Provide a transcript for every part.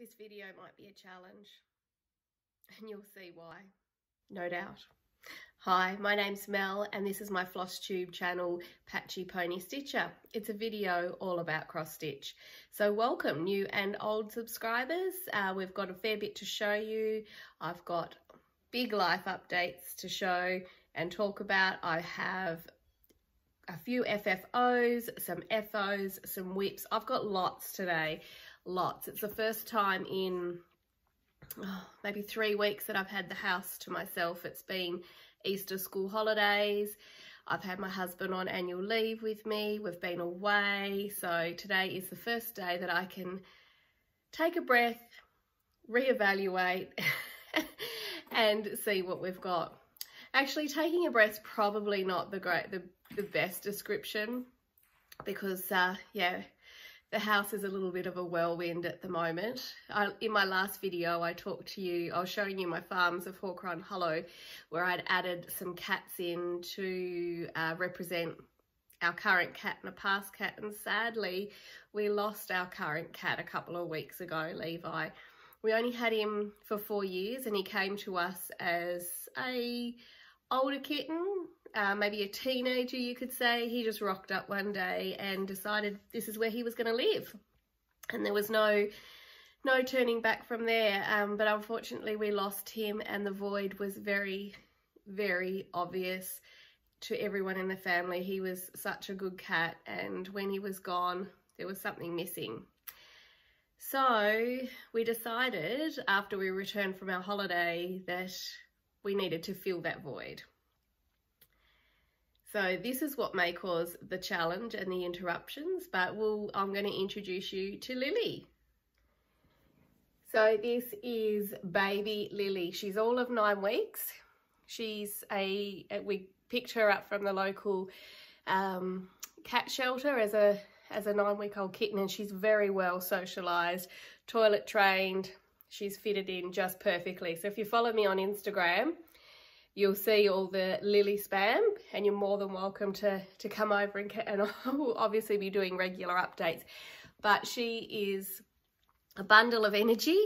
This video might be a challenge and you'll see why, no doubt. Hi, my name's Mel and this is my floss tube channel, Patchy Pony Stitcher. It's a video all about cross stitch. So welcome new and old subscribers. Uh, we've got a fair bit to show you. I've got big life updates to show and talk about. I have a few FFOs, some FOs, some WIPs. I've got lots today lots. It's the first time in oh, maybe three weeks that I've had the house to myself. It's been Easter school holidays. I've had my husband on annual leave with me. We've been away. So today is the first day that I can take a breath, reevaluate and see what we've got. Actually, taking a breath's probably not the great, the, the best description because, uh, yeah, the house is a little bit of a whirlwind at the moment. I, in my last video, I talked to you, I was showing you my farms of Hawk Run Hollow, where I'd added some cats in to uh, represent our current cat and a past cat. And sadly, we lost our current cat a couple of weeks ago, Levi. We only had him for four years and he came to us as a older kitten uh, maybe a teenager, you could say. He just rocked up one day and decided this is where he was going to live. And there was no no turning back from there. Um, but unfortunately, we lost him and the void was very, very obvious to everyone in the family. He was such a good cat and when he was gone, there was something missing. So we decided after we returned from our holiday that we needed to fill that void. So this is what may cause the challenge and the interruptions, but we'll, I'm going to introduce you to Lily. So this is baby Lily. She's all of nine weeks. She's a, we picked her up from the local um, cat shelter as a as a nine week old kitten and she's very well socialized, toilet trained. She's fitted in just perfectly. So if you follow me on Instagram, you'll see all the Lily spam and you're more than welcome to, to come over and, and I will obviously be doing regular updates. But she is a bundle of energy.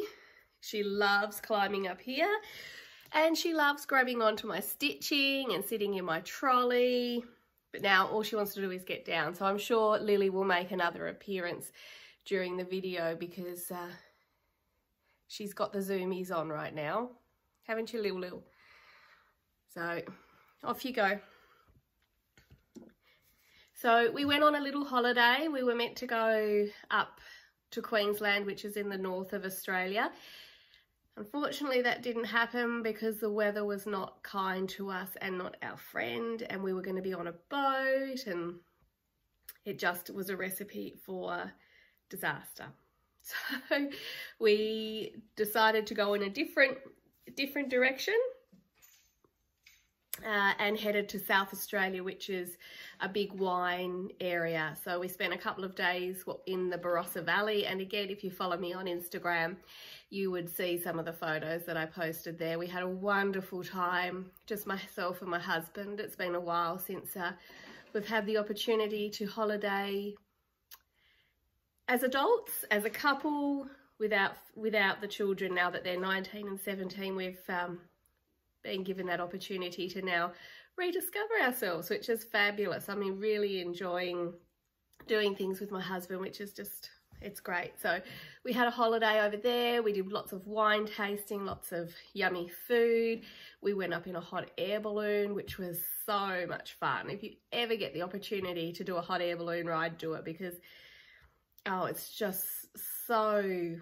She loves climbing up here and she loves grabbing onto my stitching and sitting in my trolley. But now all she wants to do is get down. So I'm sure Lily will make another appearance during the video because uh, she's got the zoomies on right now. Haven't you, Lil Lil? So off you go. So we went on a little holiday. We were meant to go up to Queensland, which is in the north of Australia. Unfortunately, that didn't happen because the weather was not kind to us and not our friend. And we were going to be on a boat and it just was a recipe for disaster. So we decided to go in a different, different direction uh, and headed to South Australia, which is a big wine area. So we spent a couple of days in the Barossa Valley. And again, if you follow me on Instagram, you would see some of the photos that I posted there. We had a wonderful time, just myself and my husband. It's been a while since uh, we've had the opportunity to holiday as adults, as a couple, without without the children now that they're 19 and 17. We've um, being given that opportunity to now rediscover ourselves, which is fabulous. I mean, really enjoying doing things with my husband, which is just, it's great. So we had a holiday over there. We did lots of wine tasting, lots of yummy food. We went up in a hot air balloon, which was so much fun. If you ever get the opportunity to do a hot air balloon ride, do it because, oh, it's just so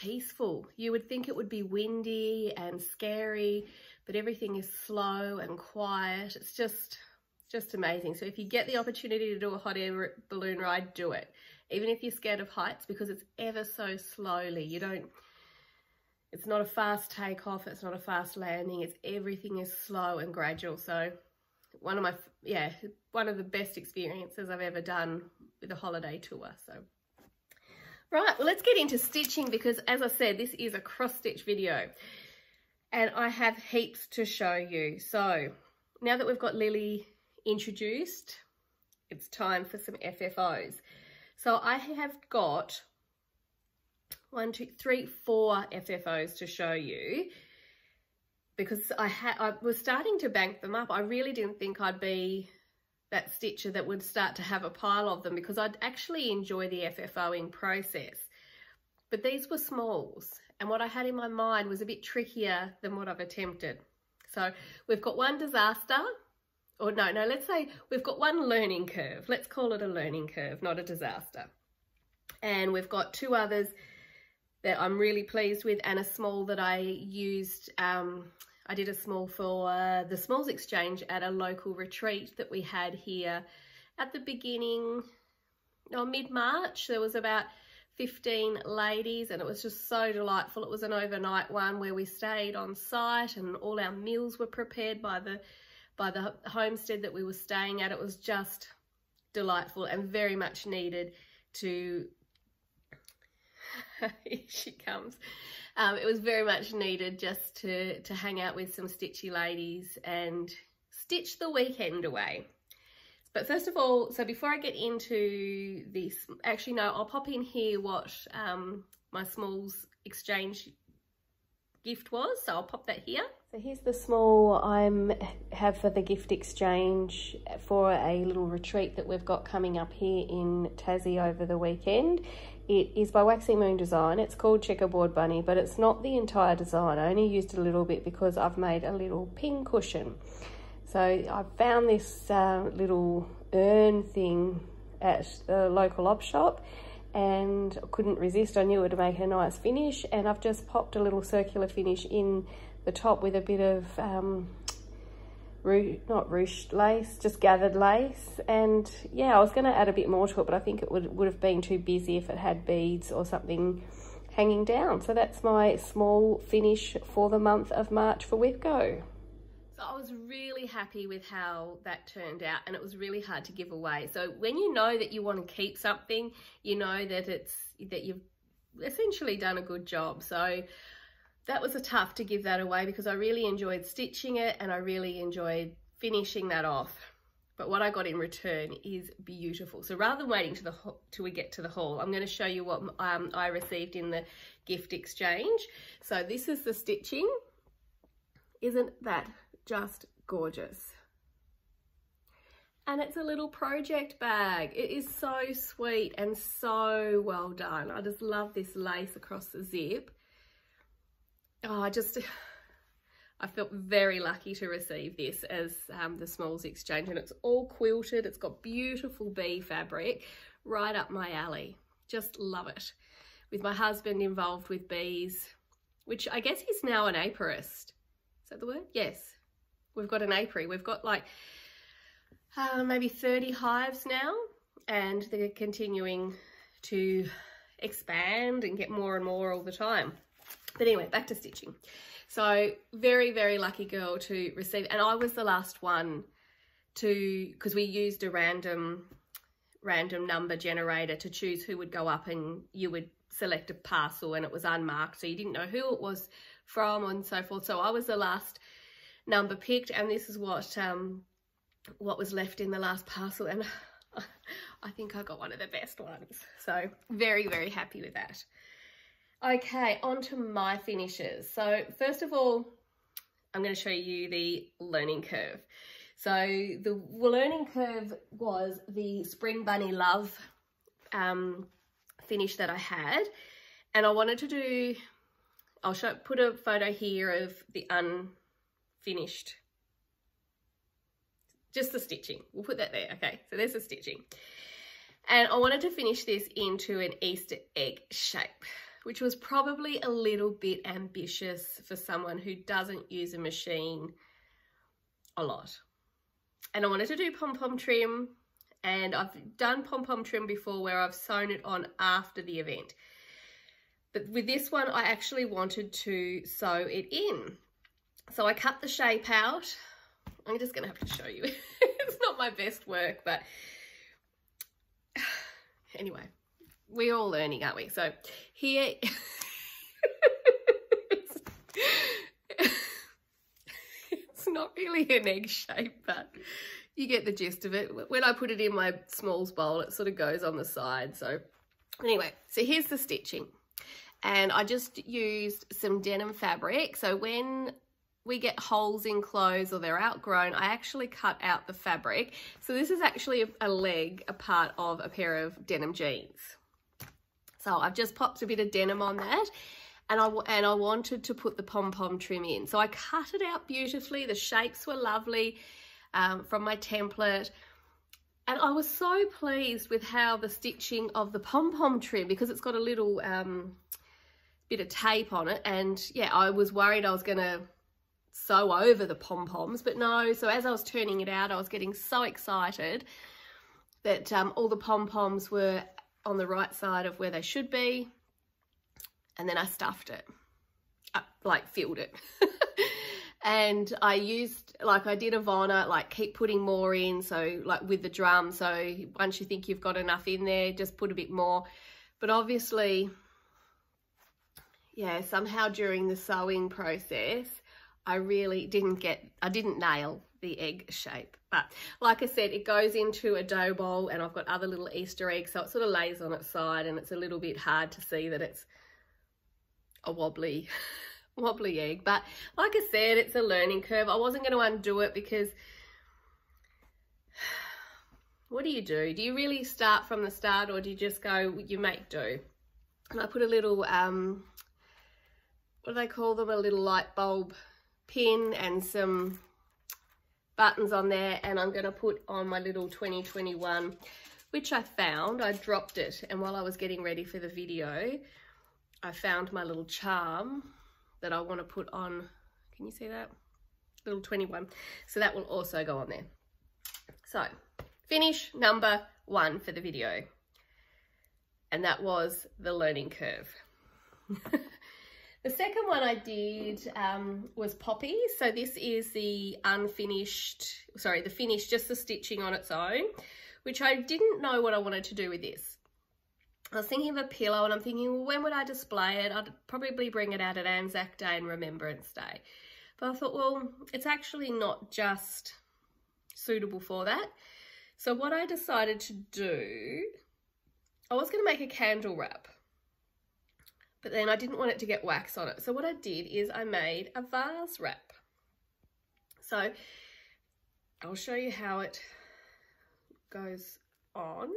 peaceful. You would think it would be windy and scary, but everything is slow and quiet. It's just, just amazing. So if you get the opportunity to do a hot air balloon ride, do it. Even if you're scared of heights, because it's ever so slowly. You don't, it's not a fast takeoff. It's not a fast landing. It's everything is slow and gradual. So one of my, yeah, one of the best experiences I've ever done with a holiday tour. So Right, well, let's get into stitching because as I said, this is a cross stitch video and I have heaps to show you. So now that we've got Lily introduced, it's time for some FFOs. So I have got one, two, three, four FFOs to show you because I had I was starting to bank them up. I really didn't think I'd be that stitcher that would start to have a pile of them because I'd actually enjoy the FFOing process. But these were smalls and what I had in my mind was a bit trickier than what I've attempted. So we've got one disaster, or no, no, let's say we've got one learning curve. Let's call it a learning curve, not a disaster. And we've got two others that I'm really pleased with and a small that I used um, I did a small for uh, the Smalls Exchange at a local retreat that we had here at the beginning, or mid-March. There was about 15 ladies and it was just so delightful. It was an overnight one where we stayed on site and all our meals were prepared by the by the homestead that we were staying at. It was just delightful and very much needed to here she comes um, it was very much needed just to, to hang out with some stitchy ladies and stitch the weekend away. But first of all, so before I get into this, actually no, I'll pop in here what um, my Smalls exchange gift was. So I'll pop that here. So here's the small I'm have for the gift exchange for a little retreat that we've got coming up here in Tassie over the weekend. It is by Waxing Moon Design. It's called Checkerboard Bunny, but it's not the entire design. I only used a little bit because I've made a little pin cushion. So I found this uh, little urn thing at the local op shop and couldn't resist. I knew it would make a nice finish and I've just popped a little circular finish in the top with a bit of um, not ruched lace, just gathered lace. And yeah, I was going to add a bit more to it, but I think it would, would have been too busy if it had beads or something hanging down. So that's my small finish for the month of March for Whip Go. So I was really happy with how that turned out and it was really hard to give away. So when you know that you want to keep something, you know that it's that you've essentially done a good job. So that was a tough to give that away because I really enjoyed stitching it and I really enjoyed finishing that off. But what I got in return is beautiful. So rather than waiting to the till we get to the haul, I'm going to show you what um, I received in the gift exchange. So this is the stitching. Isn't that just gorgeous? And it's a little project bag. It is so sweet and so well done. I just love this lace across the zip oh, I just, I felt very lucky to receive this as um, the Smalls Exchange and it's all quilted. It's got beautiful bee fabric right up my alley. Just love it. With my husband involved with bees, which I guess he's now an apiarist. Is that the word? Yes. We've got an apiary. We've got like uh, maybe 30 hives now and they're continuing to expand and get more and more all the time. But anyway, back to stitching. So very, very lucky girl to receive. And I was the last one to, because we used a random, random number generator to choose who would go up and you would select a parcel and it was unmarked. So you didn't know who it was from and so forth. So I was the last number picked and this is what, um, what was left in the last parcel. And I think I got one of the best ones. So very, very happy with that. Okay, on to my finishes. So first of all, I'm going to show you the learning curve. So the learning curve was the Spring Bunny Love um, finish that I had. And I wanted to do, I'll show, put a photo here of the unfinished, just the stitching. We'll put that there. Okay, so there's the stitching. And I wanted to finish this into an Easter egg shape which was probably a little bit ambitious for someone who doesn't use a machine a lot. And I wanted to do pom-pom trim and I've done pom-pom trim before where I've sewn it on after the event. But with this one, I actually wanted to sew it in. So I cut the shape out. I'm just gonna have to show you. it's not my best work, but anyway, we're all learning, aren't we? So here, it's not really an egg shape, but you get the gist of it. When I put it in my smalls bowl, it sort of goes on the side. So anyway, so here's the stitching. and I just used some denim fabric. So when we get holes in clothes or they're outgrown, I actually cut out the fabric. So this is actually a, leg, a part of a pair of denim jeans. So I've just popped a bit of denim on that and I, and I wanted to put the pom-pom trim in. So I cut it out beautifully. The shapes were lovely um, from my template. And I was so pleased with how the stitching of the pom-pom trim, because it's got a little um, bit of tape on it. And yeah, I was worried I was going to sew over the pom-poms, but no. So as I was turning it out, I was getting so excited that um, all the pom-poms were on the right side of where they should be. And then I stuffed it, I, uh, like filled it. and I used, like I did Ivana, like keep putting more in. So like with the drum, so once you think you've got enough in there, just put a bit more. But obviously, yeah, somehow during the sewing process, I really didn't get, I didn't nail the egg shape. But like I said, it goes into a dough bowl and I've got other little Easter eggs. So it sort of lays on its side and it's a little bit hard to see that it's a wobbly, wobbly egg. But like I said, it's a learning curve. I wasn't going to undo it because what do you do? Do you really start from the start or do you just go, you make do? And I put a little, um, what do they call them? A little light bulb pin and some buttons on there and I'm going to put on my little 2021 which I found. I dropped it and while I was getting ready for the video I found my little charm that I want to put on. Can you see that? Little 21 so that will also go on there. So finish number one for the video. And that was the learning curve The second one I did um, was Poppy. So this is the unfinished, sorry, the finish, just the stitching on its own, which I didn't know what I wanted to do with this. I was thinking of a pillow and I'm thinking, well, when would I display it? I'd probably bring it out at Anzac Day and Remembrance Day. But I thought, well, it's actually not just suitable for that. So what I decided to do, I was going to make a candle wrap but then I didn't want it to get wax on it. So what I did is I made a vase wrap. So I'll show you how it goes on.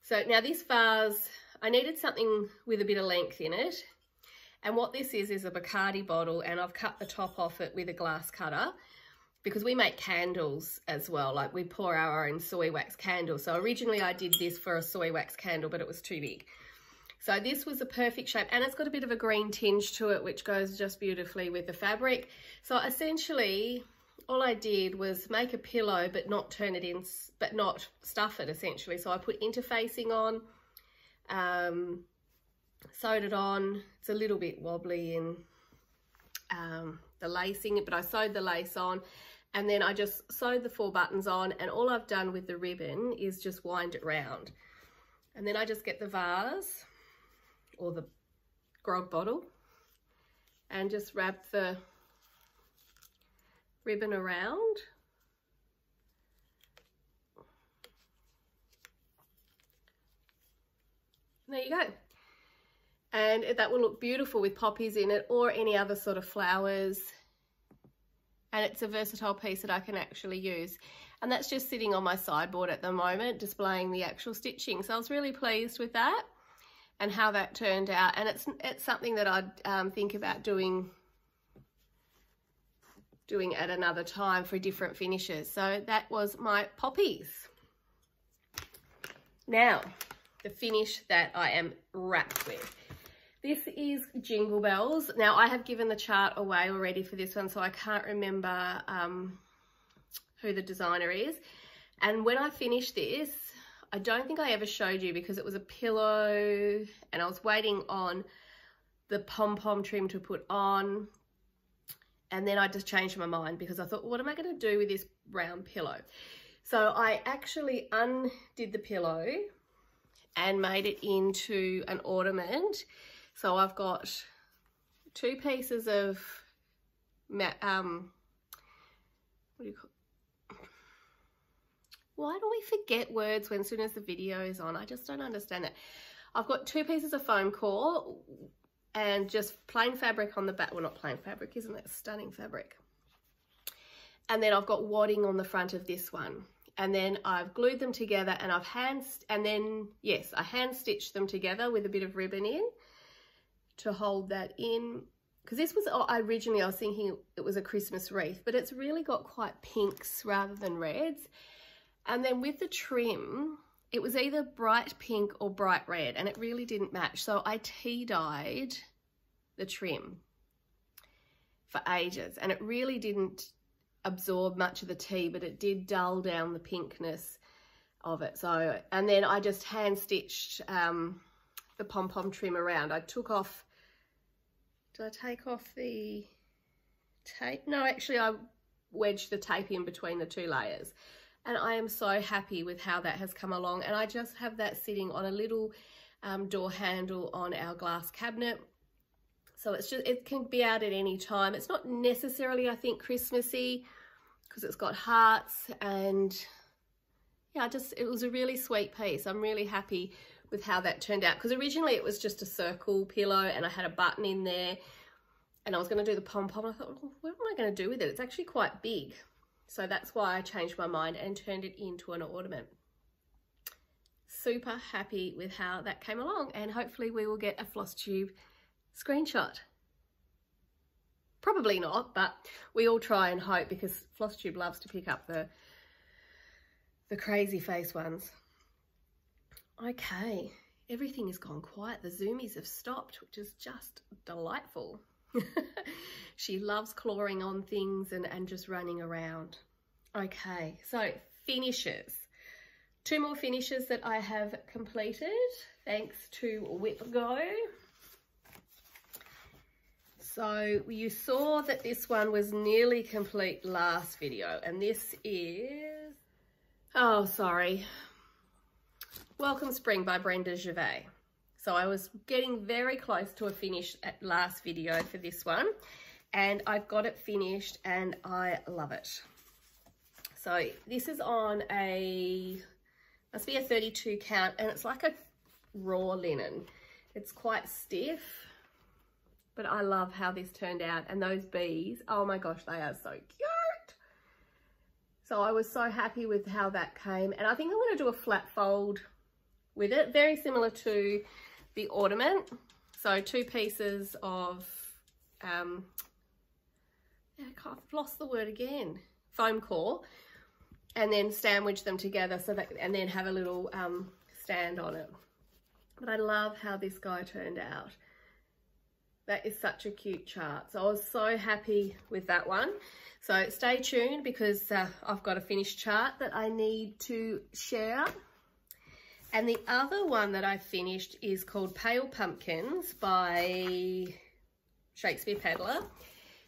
So now this vase, I needed something with a bit of length in it. And what this is, is a Bacardi bottle and I've cut the top off it with a glass cutter because we make candles as well. Like we pour our own soy wax candle. So originally I did this for a soy wax candle, but it was too big. So this was a perfect shape and it's got a bit of a green tinge to it, which goes just beautifully with the fabric. So essentially, all I did was make a pillow, but not turn it in, but not stuff it essentially. So I put interfacing on, um, sewed it on. It's a little bit wobbly in um, the lacing, but I sewed the lace on and then I just sewed the four buttons on and all I've done with the ribbon is just wind it round. And then I just get the vase or the grog bottle and just wrap the ribbon around. There you go. And that will look beautiful with poppies in it or any other sort of flowers. And it's a versatile piece that I can actually use. And that's just sitting on my sideboard at the moment, displaying the actual stitching. So I was really pleased with that and how that turned out. And it's it's something that I'd um, think about doing doing at another time for different finishes. So that was my poppies. Now, the finish that I am wrapped with. This is Jingle Bells. Now, I have given the chart away already for this one, so I can't remember um, who the designer is. And when I finish this, I don't think I ever showed you because it was a pillow and I was waiting on the pom-pom trim to put on and then I just changed my mind because I thought, what am I going to do with this round pillow? So I actually undid the pillow and made it into an ornament. So I've got two pieces of um, what do you call why do we forget words when soon as the video is on? I just don't understand it. I've got two pieces of foam core and just plain fabric on the back. Well, not plain fabric, isn't that stunning fabric? And then I've got wadding on the front of this one. And then I've glued them together and I've hand, and then, yes, I hand stitched them together with a bit of ribbon in to hold that in. Because this was, oh, originally I was thinking it was a Christmas wreath, but it's really got quite pinks rather than reds. And then with the trim, it was either bright pink or bright red and it really didn't match. So I tea dyed the trim for ages and it really didn't absorb much of the tea, but it did dull down the pinkness of it. So, and then I just hand stitched um, the pom-pom trim around. I took off, did I take off the tape? No, actually I wedged the tape in between the two layers and I am so happy with how that has come along. And I just have that sitting on a little um, door handle on our glass cabinet. So it's just it can be out at any time. It's not necessarily I think Christmassy because it's got hearts and yeah just it was a really sweet piece. I'm really happy with how that turned out. Because originally it was just a circle pillow and I had a button in there and I was going to do the pom-pom. I thought well, what am I going to do with it? It's actually quite big so that's why I changed my mind and turned it into an ornament. Super happy with how that came along and hopefully we will get a floss tube screenshot. Probably not, but we all try and hope because floss tube loves to pick up the, the crazy face ones. Okay, everything has gone quiet. The zoomies have stopped, which is just delightful. she loves clawing on things and, and just running around. Okay, so finishes. Two more finishes that I have completed thanks to Whip Go. So you saw that this one was nearly complete last video and this is, oh sorry, Welcome Spring by Brenda Gervais. So I was getting very close to a finish at last video for this one and I've got it finished and I love it. So this is on a, must be a 32 count and it's like a raw linen. It's quite stiff, but I love how this turned out. And those bees, oh my gosh, they are so cute. So I was so happy with how that came. And I think I'm gonna do a flat fold with it, very similar to the ornament. So two pieces of, um, I've lost the word again, foam core, and then sandwich them together so that, and then have a little um, stand on it. But I love how this guy turned out. That is such a cute chart. So I was so happy with that one. So stay tuned because uh, I've got a finished chart that I need to share. And the other one that I finished is called Pale Pumpkins by Shakespeare Peddler.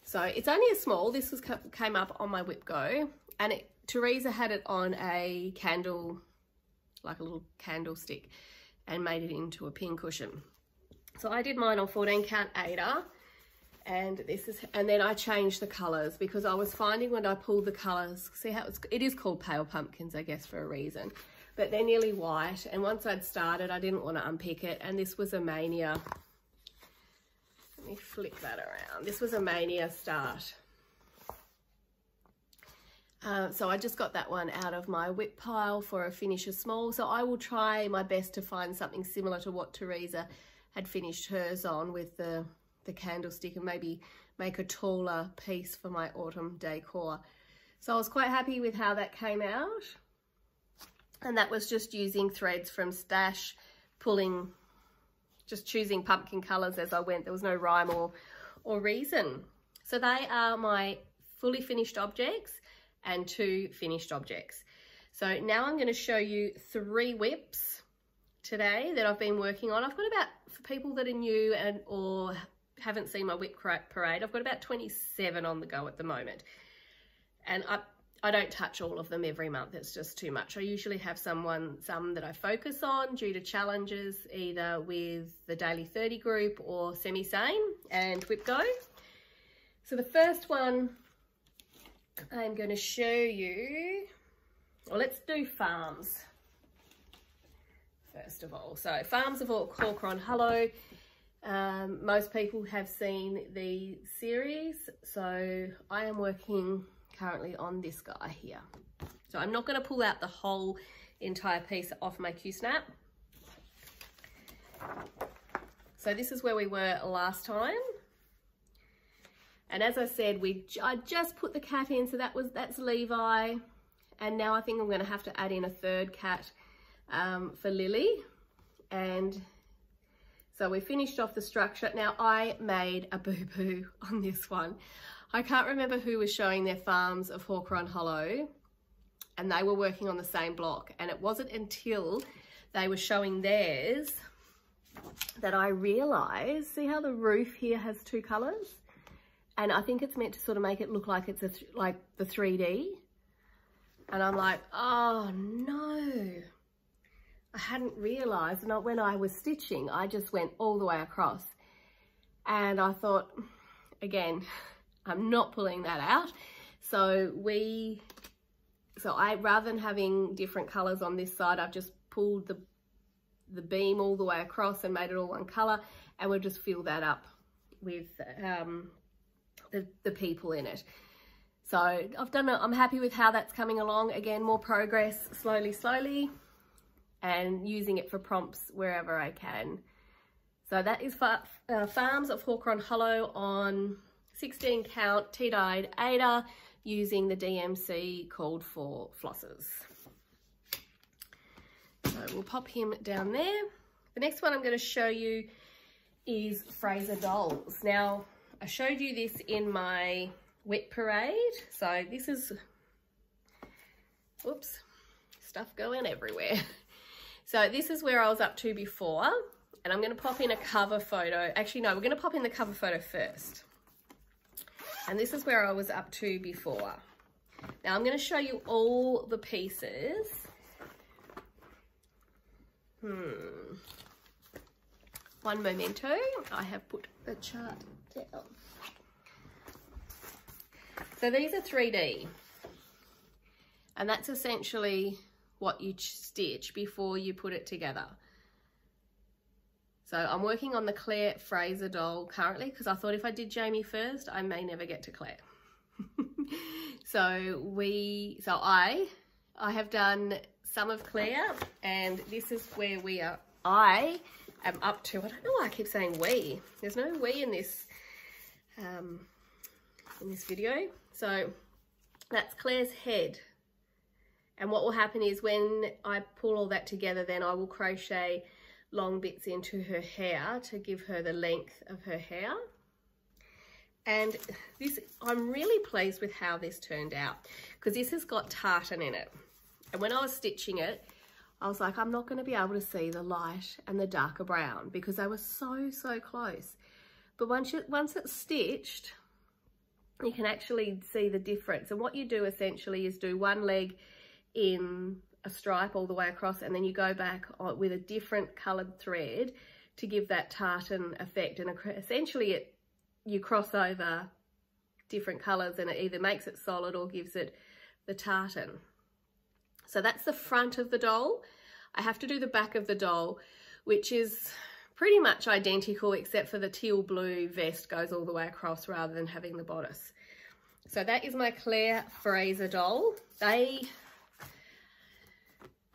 So it's only a small, this was came up on my Whip Go and it, Teresa had it on a candle, like a little candlestick and made it into a pin cushion. So I did mine on 14 count Aida and this is, and then I changed the colors because I was finding when I pulled the colors, see how it's, it is called Pale Pumpkins, I guess, for a reason but they're nearly white. And once I'd started, I didn't want to unpick it. And this was a Mania. Let me flip that around. This was a Mania start. Uh, so I just got that one out of my whip pile for a finisher small. So I will try my best to find something similar to what Teresa had finished hers on with the, the candlestick and maybe make a taller piece for my autumn decor. So I was quite happy with how that came out and that was just using threads from Stash, pulling, just choosing pumpkin colours as I went. There was no rhyme or, or reason. So they are my fully finished objects and two finished objects. So now I'm going to show you three whips today that I've been working on. I've got about, for people that are new and or haven't seen my whip parade, I've got about 27 on the go at the moment. And I, I don't touch all of them every month. It's just too much. I usually have someone, some that I focus on due to challenges, either with the Daily 30 group or Semi-Sane and Whip Go. So the first one I'm going to show you, well, let's do farms first of all. So Farms of Hawk Run Hollow. Um, most people have seen the series, so I am working currently on this guy here. So I'm not going to pull out the whole entire piece off my Q-snap. So this is where we were last time. And as I said, we I just put the cat in, so that was that's Levi. And now I think I'm going to have to add in a third cat um, for Lily. And so we finished off the structure. Now I made a boo-boo on this one. I can't remember who was showing their farms of Hawk Run Hollow and they were working on the same block. And it wasn't until they were showing theirs that I realized, see how the roof here has two colors? And I think it's meant to sort of make it look like it's a like the 3D. And I'm like, oh no. I hadn't realized, and when I was stitching, I just went all the way across. And I thought, again, I'm not pulling that out. So we, so I, rather than having different colors on this side, I've just pulled the, the beam all the way across and made it all one color. And we'll just fill that up with um, the, the people in it. So I've done, I'm happy with how that's coming along. Again, more progress, slowly, slowly, and using it for prompts wherever I can. So that is uh, Farms of Hawk Run Hollow on 16 count tea-dyed Aida using the DMC called for flosses. So we'll pop him down there. The next one I'm going to show you is Fraser Dolls. Now, I showed you this in my whip parade. So this is, whoops, stuff going everywhere. So this is where I was up to before. And I'm going to pop in a cover photo. Actually, no, we're going to pop in the cover photo first. And this is where I was up to before. Now I'm going to show you all the pieces. Hmm. One memento. I have put the chart down. So these are 3D. And that's essentially what you stitch before you put it together. So I'm working on the Claire Fraser doll currently because I thought if I did Jamie first, I may never get to Claire. so we, so I, I have done some of Claire and this is where we are, I am up to, I don't know why I keep saying we. There's no we in this, um, in this video. So that's Claire's head. And what will happen is when I pull all that together, then I will crochet long bits into her hair to give her the length of her hair. And this, I'm really pleased with how this turned out because this has got tartan in it. And when I was stitching it, I was like, I'm not going to be able to see the light and the darker brown because they were so, so close. But once, you, once it's stitched, you can actually see the difference. And what you do essentially is do one leg in a stripe all the way across and then you go back with a different coloured thread to give that tartan effect. And essentially it you cross over different colours and it either makes it solid or gives it the tartan. So that's the front of the doll. I have to do the back of the doll, which is pretty much identical except for the teal blue vest goes all the way across rather than having the bodice. So that is my Claire Fraser doll. They,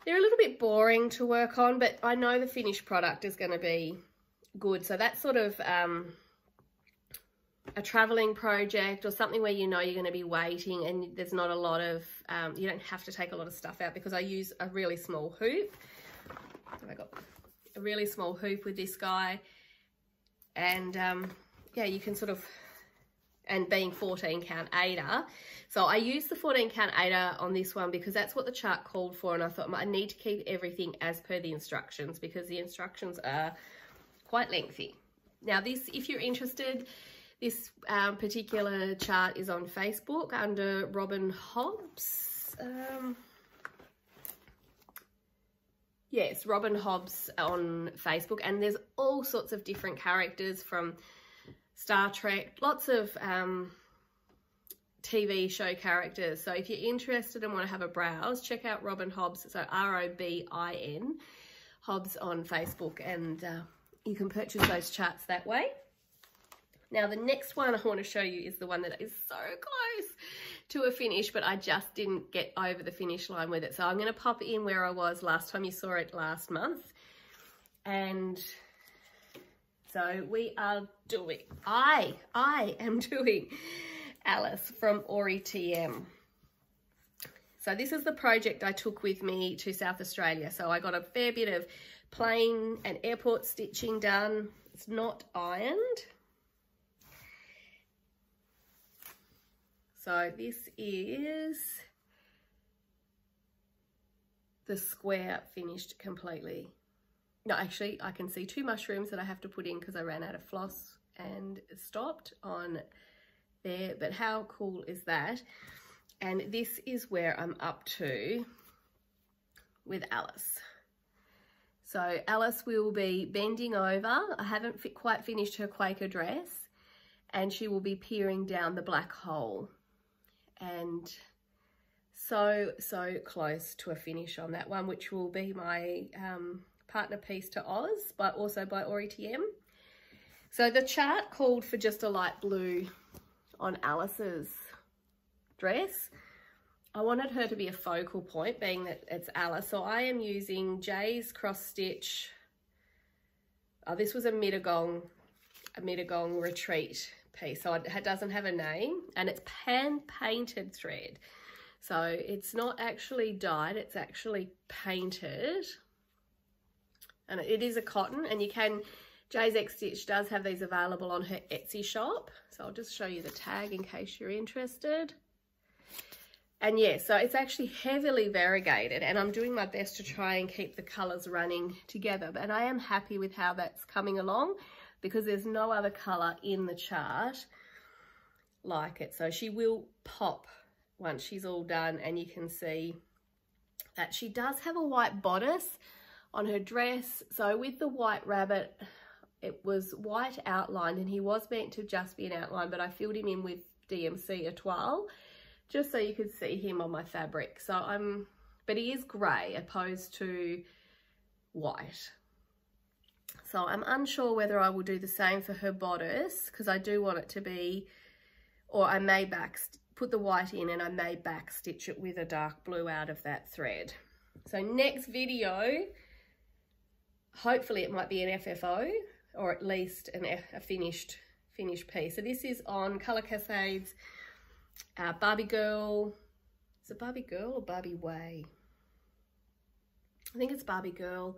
they're a little bit boring to work on, but I know the finished product is going to be good. So that's sort of um, a traveling project or something where you know you're going to be waiting and there's not a lot of, um, you don't have to take a lot of stuff out because I use a really small hoop. I got a really small hoop with this guy and um, yeah you can sort of and being 14 count Aida so I used the 14 count Aida on this one because that's what the chart called for and I thought I need to keep everything as per the instructions because the instructions are quite lengthy. Now this if you're interested this um, particular chart is on Facebook under Robin Hobbs um, Yes, Robin Hobbs on Facebook, and there's all sorts of different characters from Star Trek, lots of um, TV show characters. So if you're interested and want to have a browse, check out Robin Hobbs, so R-O-B-I-N, Hobbs on Facebook and uh, you can purchase those charts that way. Now the next one I want to show you is the one that is so close to a finish, but I just didn't get over the finish line with it. So I'm going to pop in where I was last time you saw it last month. And so we are doing, I, I am doing Alice from Aury TM. So this is the project I took with me to South Australia. So I got a fair bit of plane and airport stitching done. It's not ironed. So this is the square finished completely. No, actually, I can see two mushrooms that I have to put in because I ran out of floss and stopped on there. But how cool is that? And this is where I'm up to with Alice. So Alice will be bending over. I haven't quite finished her Quaker dress and she will be peering down the black hole and so, so close to a finish on that one, which will be my um, partner piece to Oz, but also by Aury TM. So the chart called for just a light blue on Alice's dress. I wanted her to be a focal point, being that it's Alice. So I am using Jay's cross stitch. Oh, this was a Mittagong, a Mittagong retreat piece. So it doesn't have a name and it's pan painted thread. So it's not actually dyed, it's actually painted. And it is a cotton and you can, Jay's X Stitch does have these available on her Etsy shop. So I'll just show you the tag in case you're interested. And yeah, so it's actually heavily variegated and I'm doing my best to try and keep the colours running together. But I am happy with how that's coming along because there's no other colour in the chart like it. So she will pop once she's all done and you can see that she does have a white bodice on her dress. So with the white rabbit, it was white outlined and he was meant to just be an outline, but I filled him in with DMC Etoile just so you could see him on my fabric. So I'm, but he is grey opposed to white. So I'm unsure whether I will do the same for her bodice because I do want it to be, or I may back, put the white in and I may back stitch it with a dark blue out of that thread. So next video, hopefully it might be an FFO or at least an a finished finished piece. So this is on Colour Cascades uh, Barbie Girl. Is it Barbie Girl or Barbie Way? I think it's Barbie Girl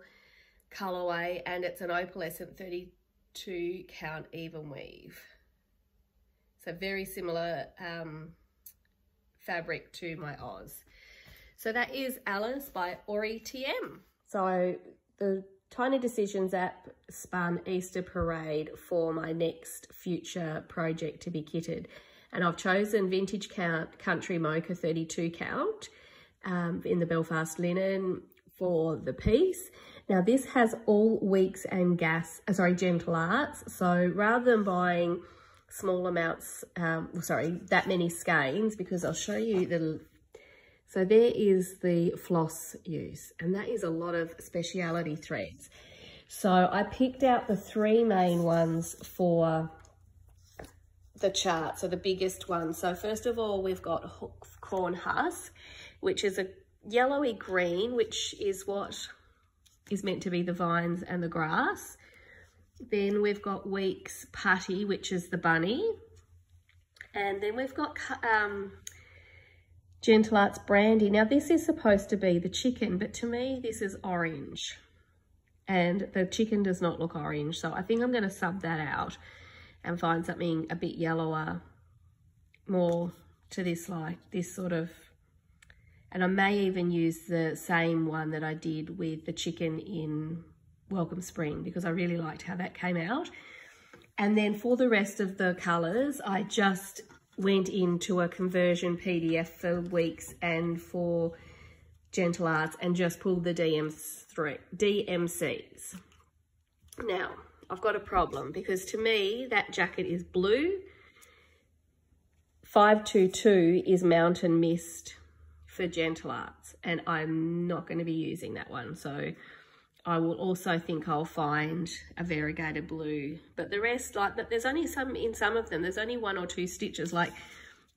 colorway and it's an opalescent 32 count even weave. So very similar um, fabric to my Oz. So that is Alice by Aury TM. So the Tiny Decisions app spun Easter Parade for my next future project to be kitted. And I've chosen Vintage Count Country Mocha 32 count um, in the Belfast linen for the piece. Now this has all weeks and gas, uh, sorry, gentle arts. So rather than buying small amounts, um, sorry, that many skeins, because I'll show you the, so there is the floss use, and that is a lot of speciality threads. So I picked out the three main ones for the chart, so the biggest one. So first of all, we've got corn husk, which is a yellowy green, which is what is meant to be the vines and the grass. Then we've got Weeks Putty, which is the bunny. And then we've got um, Gentle Arts Brandy. Now this is supposed to be the chicken, but to me this is orange. And the chicken does not look orange. So I think I'm going to sub that out and find something a bit yellower, more to this like this sort of and I may even use the same one that I did with the chicken in Welcome Spring because I really liked how that came out. And then for the rest of the colours, I just went into a conversion PDF for weeks and for Gentle Arts and just pulled the DMs through, DMCs. Now, I've got a problem because to me, that jacket is blue. 522 is Mountain Mist for Gentle Arts and I'm not going to be using that one. So I will also think I'll find a variegated blue. But the rest, like, there's only some, in some of them, there's only one or two stitches. Like,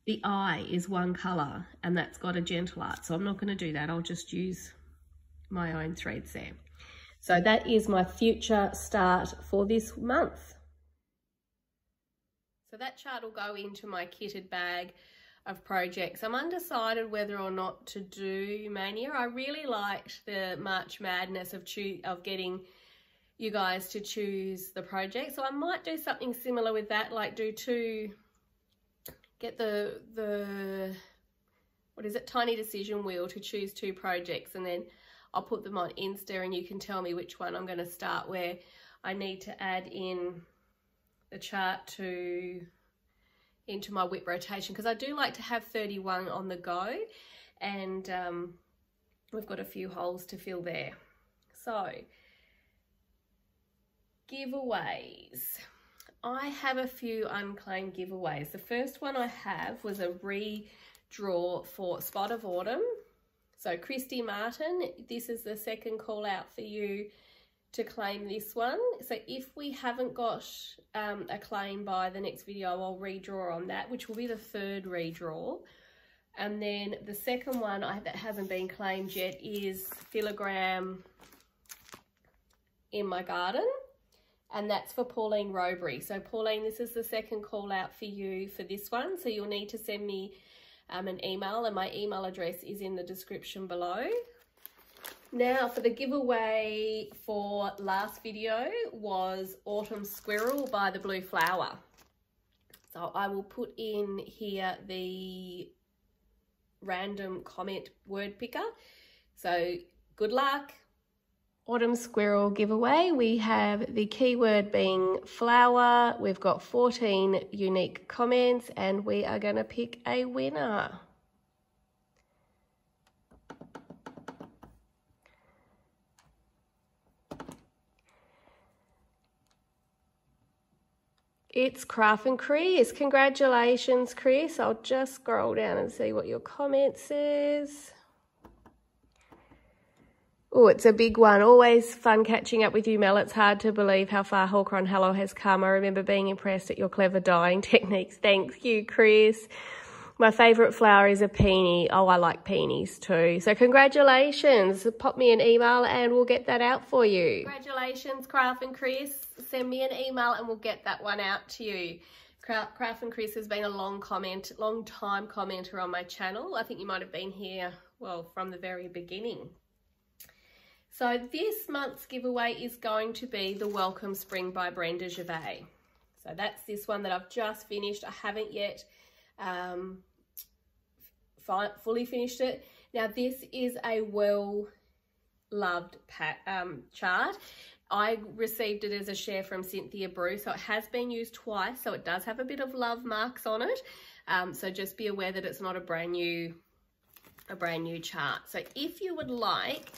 the eye is one colour and that's got a gentle art. So I'm not going to do that. I'll just use my own threads there. So that is my future start for this month. So that chart will go into my kitted bag of projects. I'm undecided whether or not to do Maynia. I really liked the March Madness of, of getting you guys to choose the project. So I might do something similar with that, like do two, get the, the what is it, Tiny Decision Wheel to choose two projects and then I'll put them on Insta and you can tell me which one I'm going to start where I need to add in the chart to into my whip rotation because I do like to have 31 on the go and um, we've got a few holes to fill there. So, giveaways. I have a few unclaimed giveaways. The first one I have was a redraw for Spot of Autumn. So Christy Martin, this is the second call out for you to claim this one. So if we haven't got um, a claim by the next video, I'll redraw on that, which will be the third redraw. And then the second one I, that hasn't been claimed yet is Filigram in my garden. And that's for Pauline Robury. So Pauline, this is the second call out for you for this one. So you'll need to send me um, an email and my email address is in the description below. Now for the giveaway for last video was Autumn Squirrel by the Blue Flower. So I will put in here the random comment word picker. So good luck. Autumn Squirrel giveaway. We have the keyword being flower. We've got 14 unique comments and we are going to pick a winner. It's Craft and Chris. Congratulations, Chris. I'll just scroll down and see what your comment says. Oh, it's a big one. Always fun catching up with you, Mel. It's hard to believe how far Hawk Run Hollow has come. I remember being impressed at your clever dyeing techniques. Thank you, Chris. My favourite flower is a peony. Oh, I like peonies too. So congratulations. Pop me an email and we'll get that out for you. Congratulations, Craft and Chris. Send me an email and we'll get that one out to you. Craft and Chris has been a long comment, long time commenter on my channel. I think you might have been here, well, from the very beginning. So this month's giveaway is going to be the Welcome Spring by Brenda Gervais. So that's this one that I've just finished. I haven't yet um, fully finished it. Now this is a well loved um, chart. I received it as a share from Cynthia Brew, so it has been used twice, so it does have a bit of love marks on it. Um, so just be aware that it's not a brand new, a brand new chart. So if you would like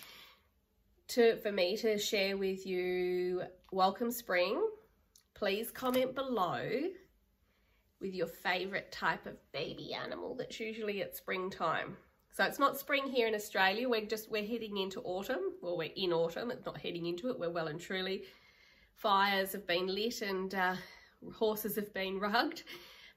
to for me to share with you Welcome Spring, please comment below with your favorite type of baby animal that's usually at springtime. So it's not spring here in Australia. We're just, we're heading into autumn. Well, we're in autumn. It's not heading into it. We're well and truly. Fires have been lit and uh, horses have been rugged.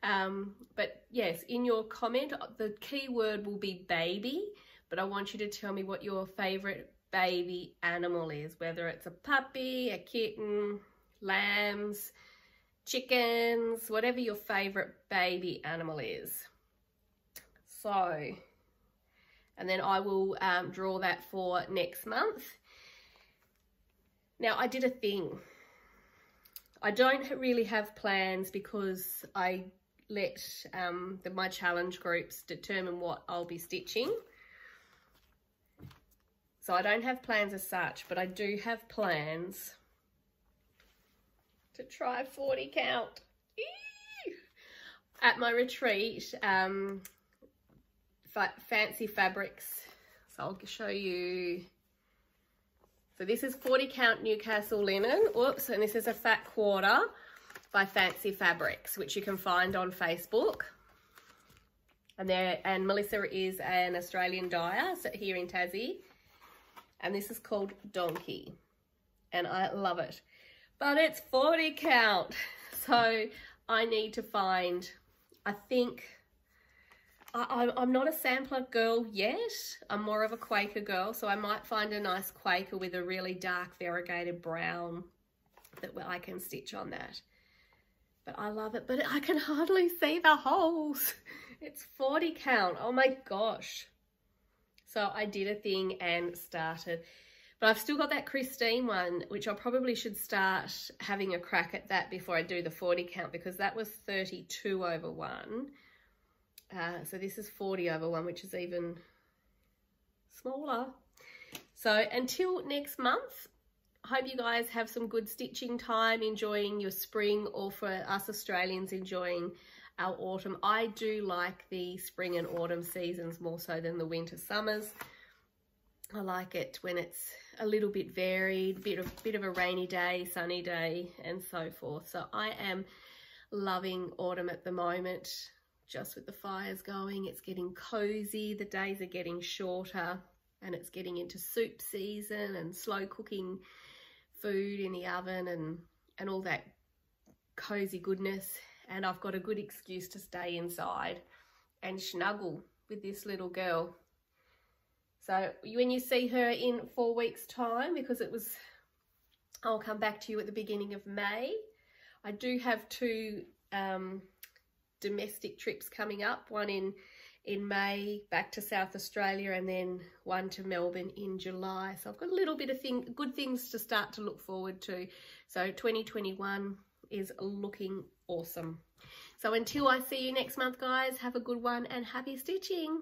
Um, but yes, in your comment, the key word will be baby, but I want you to tell me what your favorite baby animal is, whether it's a puppy, a kitten, lambs, chickens, whatever your favorite baby animal is. So, and then I will um, draw that for next month. Now, I did a thing. I don't really have plans because I let um, the, my challenge groups determine what I'll be stitching. So I don't have plans as such, but I do have plans to try 40 count. At my retreat, um, fa Fancy Fabrics. So I'll show you. So this is 40 count Newcastle linen. Whoops, and this is a fat quarter by Fancy Fabrics, which you can find on Facebook. And there, and Melissa is an Australian dyer so here in Tassie. And this is called Donkey. and I love it. But it's 40 count. So I need to find, I think, I, I'm not a sampler girl yet. I'm more of a Quaker girl. So I might find a nice Quaker with a really dark variegated brown that I can stitch on that. But I love it. But I can hardly see the holes. It's 40 count. Oh my gosh. So I did a thing and started. But I've still got that Christine one, which I probably should start having a crack at that before I do the 40 count because that was 32 over 1. Uh, so this is 40 over 1, which is even smaller. So until next month, hope you guys have some good stitching time, enjoying your spring, or for us Australians, enjoying our autumn. I do like the spring and autumn seasons more so than the winter summers. I like it when it's a little bit varied, bit of bit of a rainy day, sunny day, and so forth. So I am loving autumn at the moment, just with the fires going. It's getting cozy, the days are getting shorter, and it's getting into soup season and slow cooking food in the oven and, and all that cozy goodness and I've got a good excuse to stay inside and snuggle with this little girl. So when you see her in four weeks time, because it was, I'll come back to you at the beginning of May. I do have two um, domestic trips coming up, one in in May back to South Australia and then one to Melbourne in July. So I've got a little bit of thing, good things to start to look forward to. So 2021 is looking awesome. So until I see you next month, guys, have a good one and happy stitching.